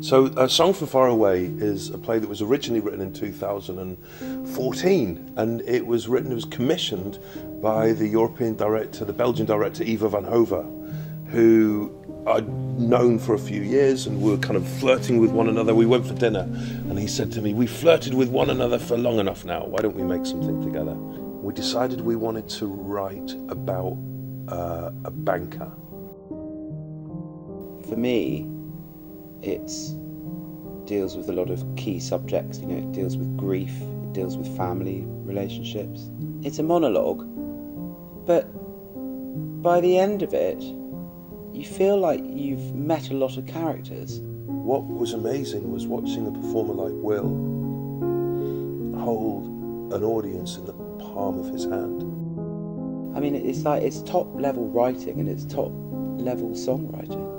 So, A Song from Far Away is a play that was originally written in 2014, and it was written, it was commissioned by the European director, the Belgian director Ivo van Hove, who I'd known for a few years, and we were kind of flirting with one another. We went for dinner, and he said to me, We flirted with one another for long enough now, why don't we make something together? We decided we wanted to write about uh, a banker. For me, it deals with a lot of key subjects. You know, it deals with grief, it deals with family relationships. It's a monologue, but by the end of it, you feel like you've met a lot of characters. What was amazing was watching a performer like Will hold an audience in the palm of his hand. I mean, it's like it's top level writing and it's top level songwriting.